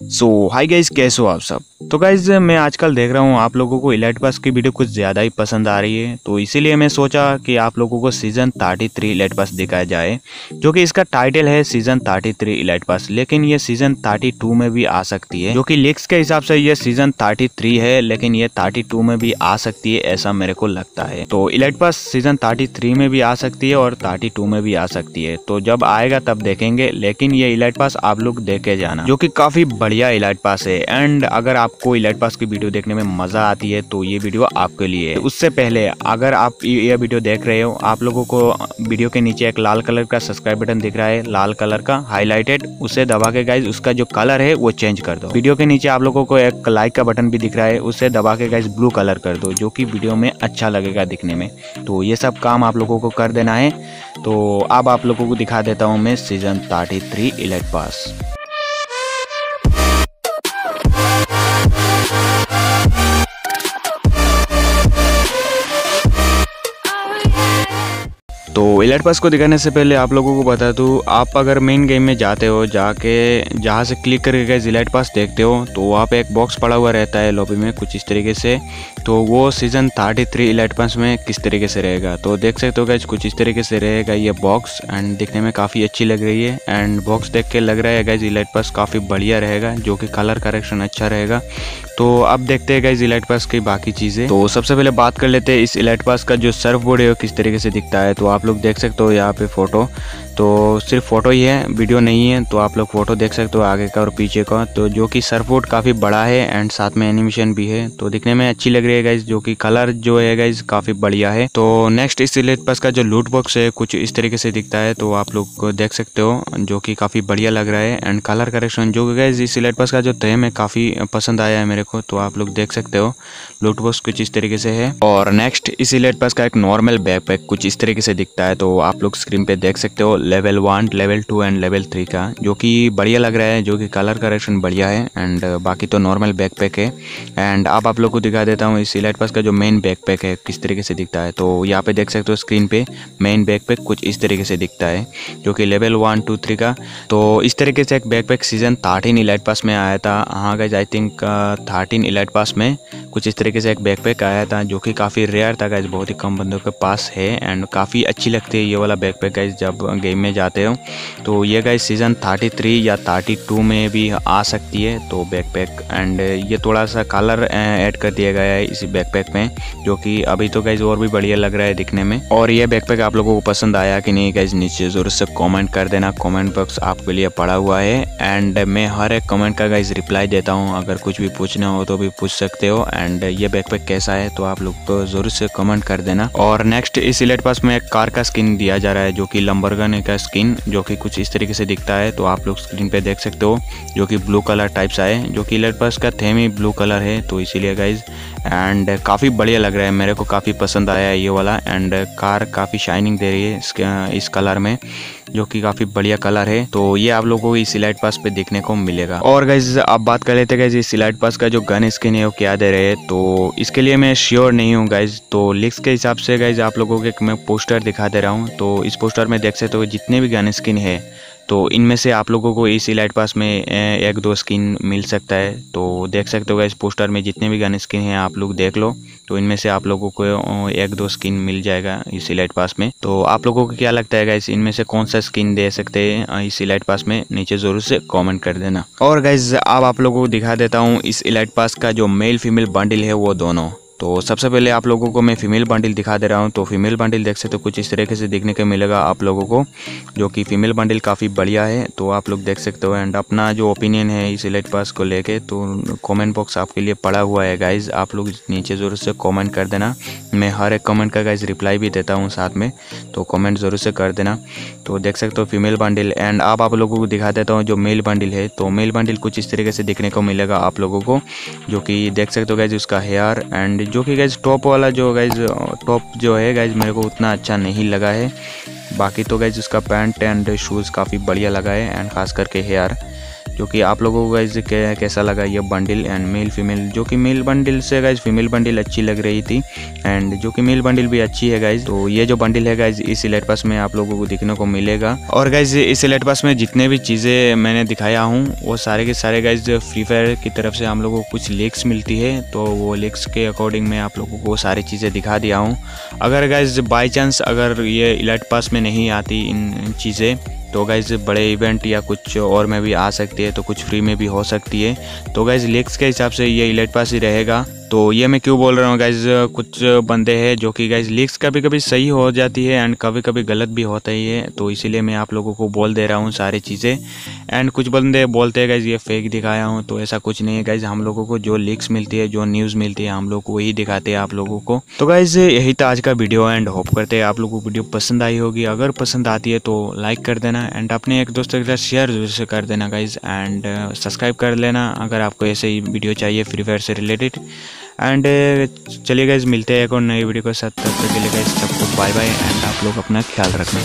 सो high guys कैसे हो आप सब? तो गाइज़ मैं आजकल देख रहा हूँ, आप लोगों को इलाइट पास की वीडियो कुछ ज़्यादा ही पसंद आ रही है। तो इसीलिए मैं सोचा कि आप लोगों को सीज़न 33 इलाइट पास दिखाया जाए, जो कि इसका टाइटल है सीज़न 33 इलाइट पास लेकिन ये सीज़न 32 में भी आ सकती है, जो कि लिक्स के हिसाब से ये सीज़न 33 है, लेकिन ये 32 में भी आ सकती है, ऐसा मेरे को लगता है। तो इलाइट पास सीज़न थर्टी में भी आ सकती है और थर्टी में भी आ सकती है। तो जब आएगा तब देखेंगे, लेकिन ये इलाइट पास आप लोग देखे जाना, जो कि काफ़ी बढ़िया इलाइट पास है। एंड अगर आपको इलाइट पास की वीडियो देखने में मज़ा आती है तो ये वीडियो आपके लिए है। उससे पहले, अगर आप ये वीडियो देख रहे हो, आप लोगों को वीडियो के नीचे एक लाल कलर का सब्सक्राइब बटन दिख रहा है, लाल कलर का हाईलाइटेड, उसे दबा के गाइज़ उसका जो कलर है, वो चेंज कर दो। वीडियो के नीचे आप लोगों को एक लाइक का बटन भी दिख रहा है, उसे दबा के गाइज़ ब्लू कलर कर दो, जो कि वीडियो में अच्छा लगेगा दिखने में। तो ये सब काम आप लोगों को कर देना है। तो अब आप लोगों को दिखा देता हूँ मैं season thirty three elite pass. तो एलर्ट पास को दिखाने से पहले आप लोगों को बता दूँ, आप अगर मेन गेम में जाते हो, जाके जहाँ से क्लिक करके गए जिलाइट पास देखते हो तो वहाँ पे एक बॉक्स पड़ा हुआ रहता है लॉबी में कुछ इस तरीके से। तो वो season thirty three elite pass में किस तरीके से रहेगा? तो देख सकते हो गैज कुछ इस तरीके से रहेगा ये बॉक्स एंड दिखने में काफ़ी अच्छी लग रही है। एंड बॉक्स देख के लग रहा है गैज इलाइट पास काफ़ी बढ़िया रहेगा, जो कि कलर करेक्शन अच्छा रहेगा। तो अब देखते हैं गाइज़ इलाइट पास की बाकी चीज़ें। तो सबसे पहले बात कर लेते हैं इस इलाइट पास का जो सर्फ बोर्ड है, वो किस तरीके से दिखता है। तो आप लोग देख सकते हो यहाँ पे फ़ोटो। तो सिर्फ़ फ़ोटो ही है, वीडियो नहीं है तो आप लोग फ़ोटो देख सकते हो आगे का और पीछे का। तो जो कि बोर्ड काफ़ी बड़ा है एंड साथ में एनिमेशन भी है। तो दिखने में अच्छी लग रही है गाइज़ जो कि कलर जो है गाइज़ काफ़ी बढ़िया है। तो नेक्स्ट इस इलेट पास का जो लूट बॉक्स है, कुछ इस तरीके से दिखता है तो आप लोग देख सकते हो, जो कि काफ़ी बढ़िया लग रहा है। एंड कलर करेक्शन जो गाइज़ इस इलेट पास का जो थेम है, काफ़ी पसंद आया है मेरे को तो आप लोग देख सकते हो लूट बॉक्स कुछ इस तरीके से है। और नेक्स्ट इस इलेट पास का एक नॉर्मल बैकपैक कुछ इस तरीके से दिखता है तो आप लोग स्क्रीन पे देख सकते हो level one level two and level three का, जो कि बढ़िया लग रहा है, जो कि कलर करेक्शन बढ़िया है एंड बाकी तो नॉर्मल बैकपैक है। एंड अब आप लोग को दिखा देता हूँ, इस इलाइट पास का जो मेन बैकपैक है, किस तरीके से दिखता है। तो यहाँ पे देख सकते हो स्क्रीन पे मेन बैकपैक कुछ इस तरीके से दिखता है, जो कि लेवल वन टू थ्री का। तो इस तरीके से एक backpack season thirteen elite pass में आया था। हाँ guys I think thirteen elite pass में कुछ इस तरीके से एक बैकपैक आया था जो कि काफ़ी रेयर था गाइज़ बहुत ही कम बंदों के पास है एंड काफ़ी अच्छी लगती है ये वाला बैकपैक गाइज़ जब गेम में जाते हो। तो ये गाइज़ सीज़न 33 या 32 में भी आ सकती है तो बैकपैक एंड ये थोड़ा सा कलर ऐड कर दिया गया है इसी बैकपैक में, जो कि अभी तो गाइज़ और भी बढ़िया लग रहा है दिखने में। और ये बैकपैक आप लोगों को पसंद आया कि नहीं गाइज़ नीचे ज़रूर से कॉमेंट कर देना। कॉमेंट बॉक्स आपके लिए पड़ा हुआ है एंड मैं हर एक कमेंट का गाइज़ रिप्लाई देता हूँ। अगर कुछ भी पूछना हो तो भी पूछ सकते हो। एंड ये बैकपैक कैसा है तो आप लोग तो ज़रूर से कमेंट कर देना। और नेक्स्ट इस इलेट पास में एक कार का स्किन दिया जा रहा है, जो कि लंबरगन का स्किन जो कि कुछ इस तरीके से दिखता है तो आप लोग स्क्रीन पे देख सकते हो, जो कि ब्लू कलर टाइप सा है जो कि इलेट पास का थेम ही ब्लू कलर है तो इसीलिए गाइज़ एंड काफ़ी बढ़िया लग रहा है, मेरे को काफ़ी पसंद आया है ये वाला एंड कार काफ़ी शाइनिंग दे रही है इस कलर में। जो कि काफ़ी बढ़िया कलर है तो ये आप लोगों को इस सिलाइट पास पे देखने को मिलेगा। और गाइज़ आप बात कर लेते गाइज़ इस सिलाइट पास का जो गन स्किन है, वो क्या दे रहे हैं? तो इसके लिए मैं श्योर नहीं हूँ गाइज़ तो लिक्स के हिसाब से गाइज़ आप लोगों के मैं पोस्टर दिखा दे रहा हूँ। तो इस पोस्टर में देख सकते हो जितने भी गन स्किन है तो इनमें से आप लोगों को इस इलाइट पास में एक दो स्किन मिल सकता है। तो देख सकते हो इस पोस्टर में जितने भी गन स्किन हैं, आप लोग देख लो। तो इनमें से आप लोगों को एक दो स्किन मिल जाएगा इस इलाइट पास में। तो आप लोगों को क्या लगता है गाइस इनमें से कौन सा स्किन दे सकते हैं इस लाइट पास में? नीचे ज़रूर से कॉमेंट कर देना। और गाइज़ अब आप लोगों को दिखा देता हूँ, इस इलाइट पास का जो मेल फीमेल बंडल है, वो दोनों। तो सबसे पहले आप लोगों को मैं फीमेल बंडल दिखा दे रहा हूँ। तो फीमेल बंडल देख सकते हो, कुछ इस तरीके से देखने को मिलेगा आप लोगों को, जो कि फीमेल बंडल काफ़ी बढ़िया है। तो आप लोग देख सकते हो एंड अपना जो ओपिनियन है इस इलेट पास को लेके तो कमेंट बॉक्स आपके लिए पड़ा हुआ है गाइज़ आप लोग नीचे ज़रूर से कॉमेंट कर देना। मैं हर एक कमेंट का गाइज़ रिप्लाई भी देता हूँ साथ में तो कमेंट ज़रूर से कर देना। तो देख सकते हो फीमेल बंडल एंड अब आप लोगों को दिखा देता हूँ जो मेल बंडल है। तो मेल बंडल कुछ इस तरीके से देखने को मिलेगा आप लोगों को, जो कि देख सकते हो गाइज़ उसका हेयर एंड जो कि गाइज़ टॉप वाला जो गाइज़ टॉप जो है गाइज़ मेरे को उतना अच्छा नहीं लगा है। बाकी तो गाइज़ उसका पैंट एंड शूज़ काफ़ी बढ़िया लगा है एंड ख़ास करके हेयर जो कि आप लोगों को गाइज़ कैसा लगा ये बंडल एंड मेल फीमेल जो कि मेल बंडल से गाइज़ फीमेल बंडल अच्छी लग रही थी एंड जो कि मेल बंडल भी अच्छी है गाइज़ तो ये जो बंडल है गाइज़ इस इलेट पास में आप लोगों को दिखने को मिलेगा। और गाइज़ इस इलेट पास में जितने भी चीज़ें मैंने दिखाया हूँ, वो सारे के सारे गाइज़ फ्री फायर की तरफ़ से हम लोगों को कुछ लिक्स मिलती है तो वो लिक्स के अकॉर्डिंग मैं आप लोगों को सारी चीज़ें दिखा दिया हूँ। अगर गाइज़ बाई चांस अगर ये इलेट पास में नहीं आती इन चीज़ें तो गाइज़ बड़े इवेंट या कुछ और में भी आ सकती है तो कुछ फ्री में भी हो सकती है। तो गाइज़ लेक्स के हिसाब से ये इलेट पास ही रहेगा। तो ये मैं क्यों बोल रहा हूँ गाइज़ कुछ बंदे हैं जो कि गाइज़ लीक्स कभी कभी सही हो जाती है एंड कभी कभी गलत भी होता ही है तो इसीलिए मैं आप लोगों को बोल दे रहा हूँ सारी चीज़ें। एंड कुछ बंदे बोलते हैं गाइज़ ये फेक दिखाया हूँ तो ऐसा कुछ नहीं है गाइज़ हम लोगों को जो लीक्स मिलती है, जो न्यूज़ मिलती है, हम लोग को वही दिखाते हैं आप लोगों को। तो गाइज़ यही था आज का वीडियो एंड होप करते हैं आप लोगों को वीडियो पसंद आई होगी। अगर पसंद आती है तो लाइक कर देना एंड अपने एक दोस्तों के साथ शेयर ज़रूर से कर देना गाइज़ एंड सब्सक्राइब कर लेना। अगर आपको ऐसे ही वीडियो चाहिए फ्री फायर से रिलेटेड एंड uh, चलिए गाइज़ मिलते हैं एक और नई वीडियो के साथ। तब तक के लिए गाइज़ सबको बाय बाय एंड आप लोग अपना ख्याल रखना।